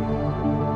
Música